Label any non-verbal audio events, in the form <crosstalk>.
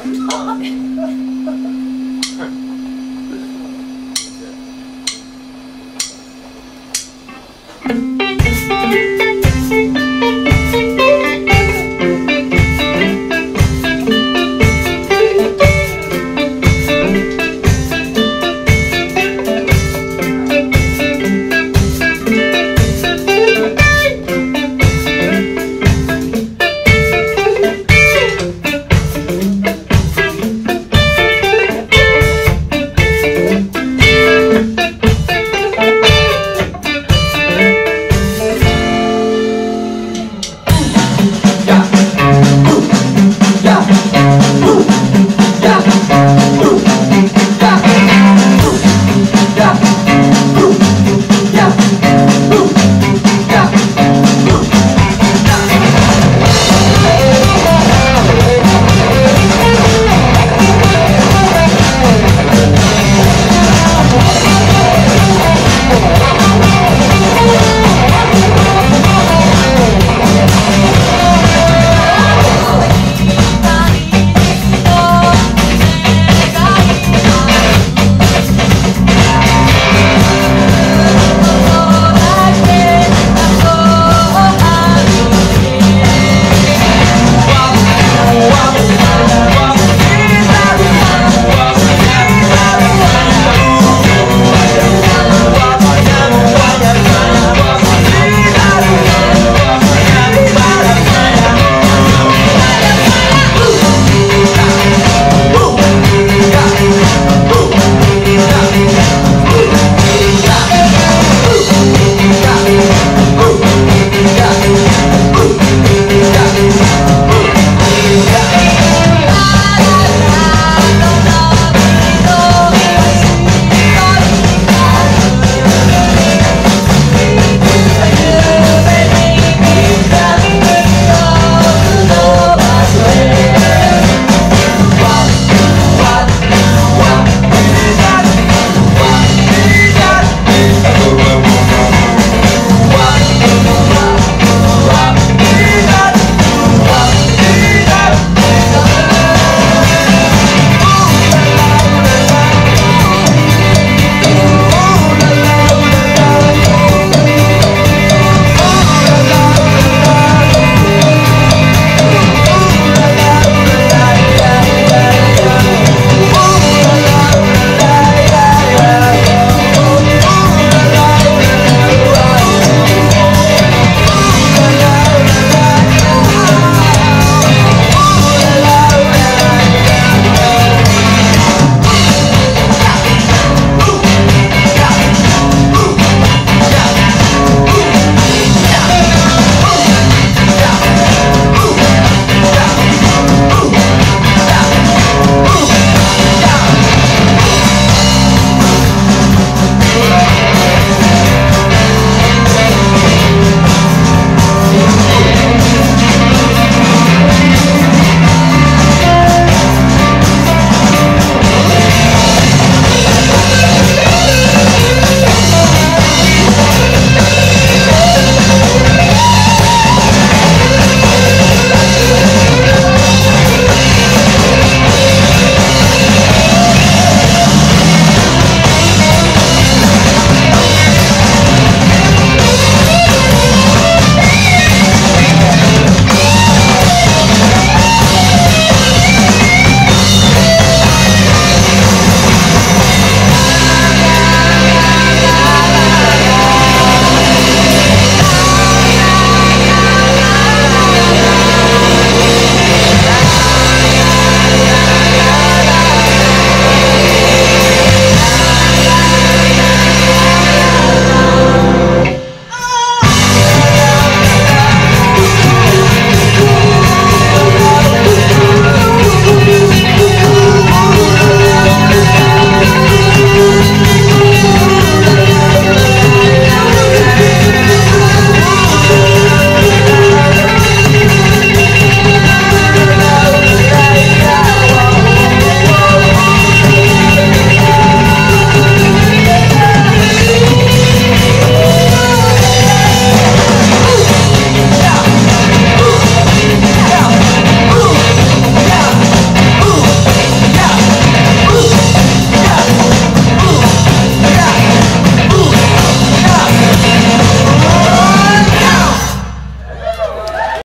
好 <laughs>